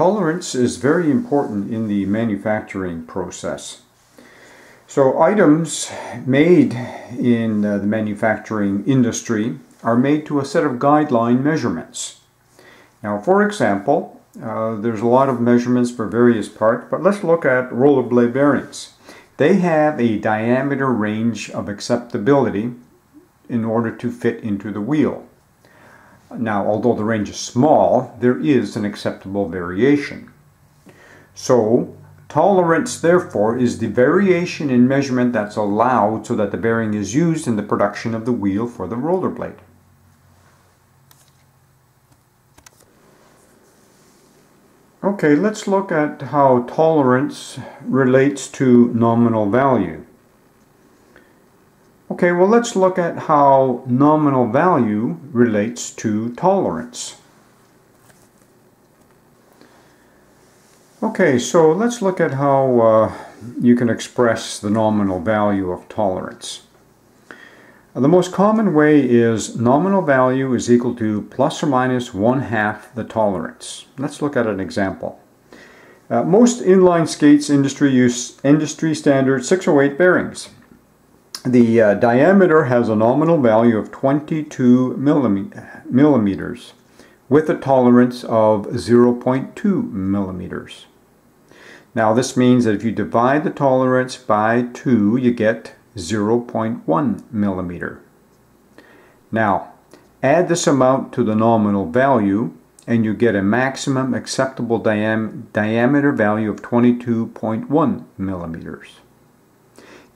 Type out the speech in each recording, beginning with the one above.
Tolerance is very important in the manufacturing process. So items made in uh, the manufacturing industry are made to a set of guideline measurements. Now for example, uh, there's a lot of measurements for various parts, but let's look at roller blade bearings. They have a diameter range of acceptability in order to fit into the wheel. Now, although the range is small, there is an acceptable variation. So, tolerance, therefore, is the variation in measurement that's allowed so that the bearing is used in the production of the wheel for the roller blade. Okay, let's look at how tolerance relates to nominal value. Okay, well let's look at how nominal value relates to tolerance. Okay, so let's look at how uh, you can express the nominal value of tolerance. The most common way is nominal value is equal to plus or minus one half the tolerance. Let's look at an example. Uh, most inline skates industry use industry standard 608 bearings. The uh, diameter has a nominal value of 22 millimeters with a tolerance of 0.2 millimeters. Now this means that if you divide the tolerance by 2 you get 0.1 millimeter. Now add this amount to the nominal value and you get a maximum acceptable diam diameter value of 22.1 millimeters.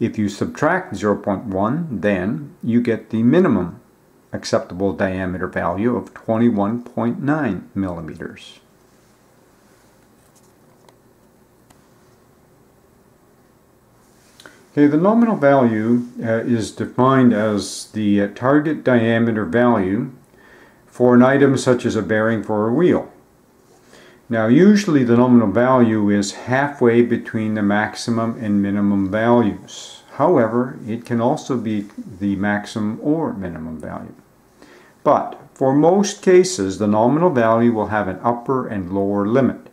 If you subtract 0.1, then you get the minimum acceptable diameter value of 21.9 millimeters. Okay, the nominal value uh, is defined as the uh, target diameter value for an item such as a bearing for a wheel. Now usually the nominal value is halfway between the maximum and minimum values. However, it can also be the maximum or minimum value. But for most cases, the nominal value will have an upper and lower limit.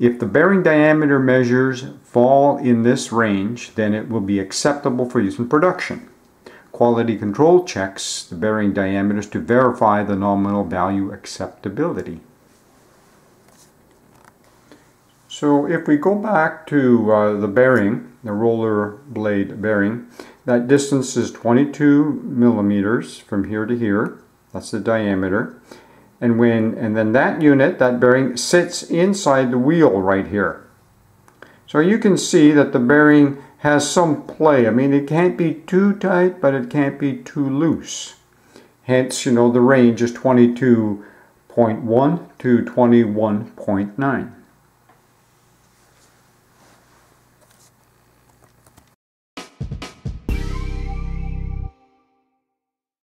If the bearing diameter measures fall in this range, then it will be acceptable for use in production. Quality control checks the bearing diameters to verify the nominal value acceptability. So if we go back to uh, the bearing, the roller blade bearing, that distance is 22 millimeters from here to here. That's the diameter. And when and then that unit, that bearing, sits inside the wheel right here. So you can see that the bearing has some play. I mean, it can't be too tight, but it can't be too loose. Hence, you know, the range is 22.1 to 21.9.